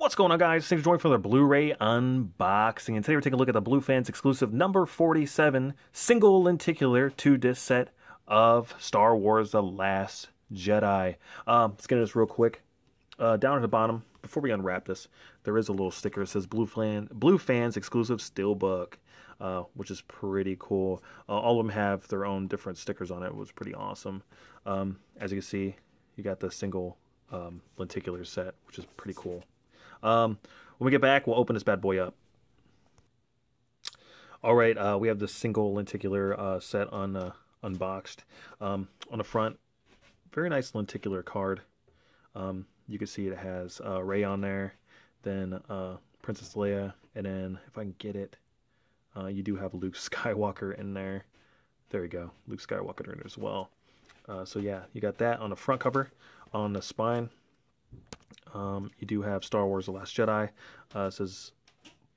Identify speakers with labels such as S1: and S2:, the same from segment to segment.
S1: What's going on guys? Thanks for joining for the Blu-ray unboxing. And today we're taking a look at the Blufans exclusive number 47 single lenticular two disc set of Star Wars The Last Jedi. Um, let's get into this real quick. Uh, down at the bottom, before we unwrap this, there is a little sticker. It says Blue, Fan, Blufans exclusive steelbook. Uh, which is pretty cool. Uh, all of them have their own different stickers on it. It was pretty awesome. Um, as you can see, you got the single um, lenticular set, which is pretty cool. Um, when we get back, we'll open this bad boy up. All right, uh, we have the single lenticular uh, set uh, unboxed. Um, on the front, very nice lenticular card. Um, you can see it has uh, Rey on there, then uh, Princess Leia, and then if I can get it, uh, you do have Luke Skywalker in there. There you go, Luke Skywalker in there as well. So yeah, you got that on the front cover. On the spine, um, you do have Star Wars: The Last Jedi. Uh, it says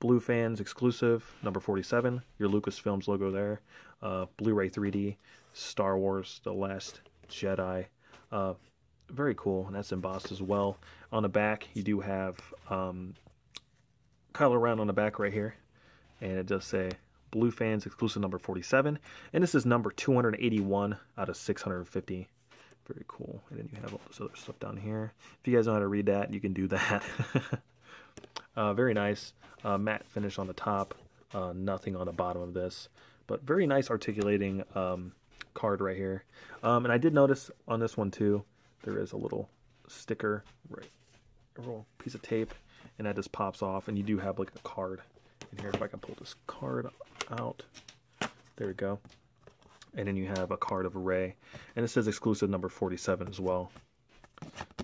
S1: Blufans exclusive, number 47. Your Lucasfilms logo there. Uh, Blu-ray 3D, Star Wars: The Last Jedi. Uh, very cool, and that's embossed as well. On the back, you do have um, Kylo Ren on the back right here, and it does say Blufans exclusive number 47, and this is number 281 out of 650. Very cool. And then you have all this other stuff down here. If you guys know how to read that, you can do that. uh, very nice. Uh, matte finish on the top. Uh, nothing on the bottom of this. But very nice articulating um, card right here. Um, and I did notice on this one too, there is a little sticker, right, a little piece of tape, and that just pops off. And you do have like a card in here. If I can pull this card out. There we go and then you have a card of Rey, and it says exclusive number 47 as well.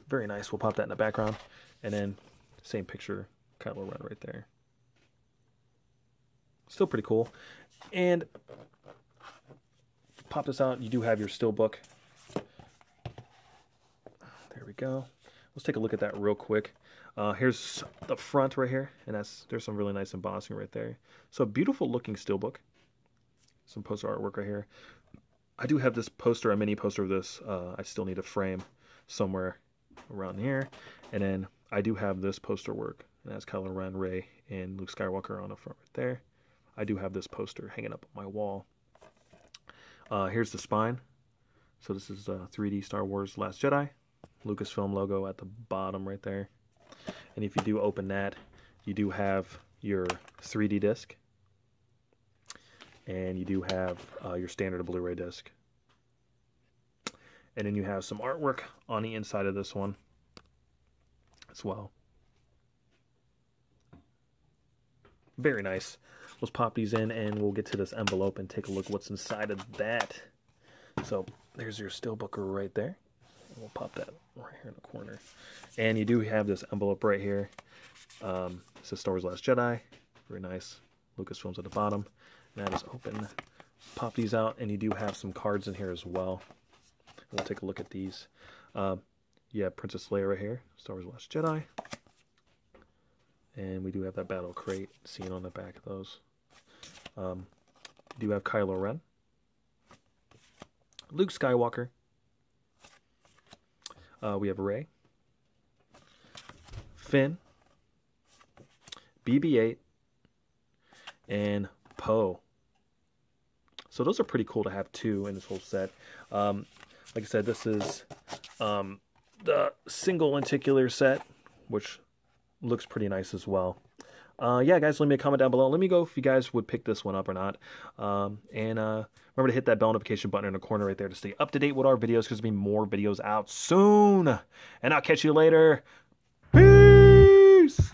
S1: Very nice. We'll pop that in the background, and then same picture, Kylo Ren right there. Still pretty cool. And pop this out. You do have your still steelbook. There we go. Let's take a look at that real quick. Uh, here's the front right here, and that's there's some really nice embossing right there. So beautiful looking still steelbook. Some poster artwork right here. I do have this poster, a mini poster of this. Uh, I still need a frame somewhere around here. And then I do have this poster work. And that's Kylo Ren, Rey, and Luke Skywalker on the front right there. I do have this poster hanging up on my wall. Uh, here's the spine. So this is uh, 3D Star Wars Last Jedi. Lucasfilm logo at the bottom right there. And if you do open that, you do have your 3D disc and you do have uh, your standard Blu-ray disc. And then you have some artwork on the inside of this one as well. Very nice. Let's pop these in and we'll get to this envelope and take a look what's inside of that. So there's your steelbook right there. We'll pop that right here in the corner. And you do have this envelope right here. Um, it says Star Wars Last Jedi. Very nice. Lucasfilms at the bottom. That is open. Pop these out, and you do have some cards in here as well. We'll take a look at these. Uh, Princess Leia right here, Star Wars Last Jedi. And we do have that battle Crait scene on the back of those. Um, do have Kylo Ren. Luke Skywalker. Uh, we have Rey. Finn. BB-8. And Poe. So those are pretty cool to have too in this whole set. Um, like I said, this is um, the single lenticular set, which looks pretty nice as well. Uh, yeah, guys, leave me a comment down below. Let me know if you guys would pick this one up or not. Um, and uh, remember to hit that bell notification button in the corner right there to stay up to date with our videos because there'll be more videos out soon. And I'll catch you later. Peace!